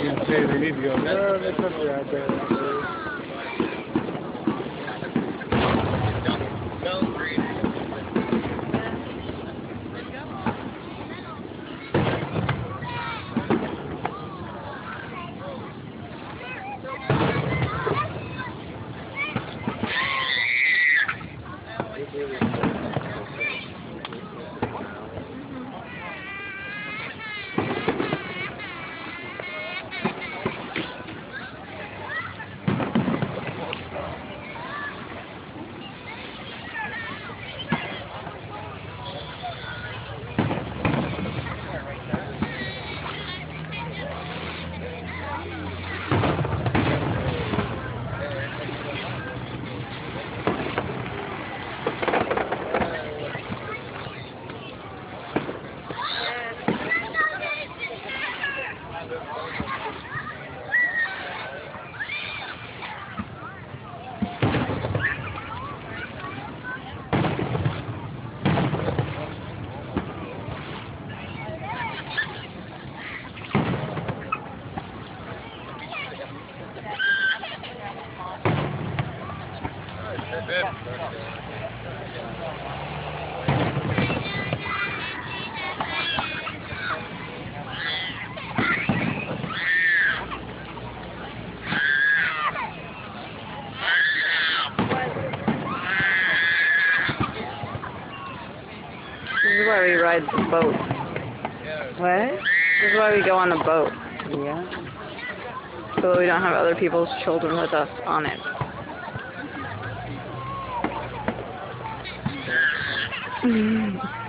sincere di Dio. This is why we ride the boat. What? This is why we go on the boat. Yeah. So we don't have other people's children with us on it. Mm.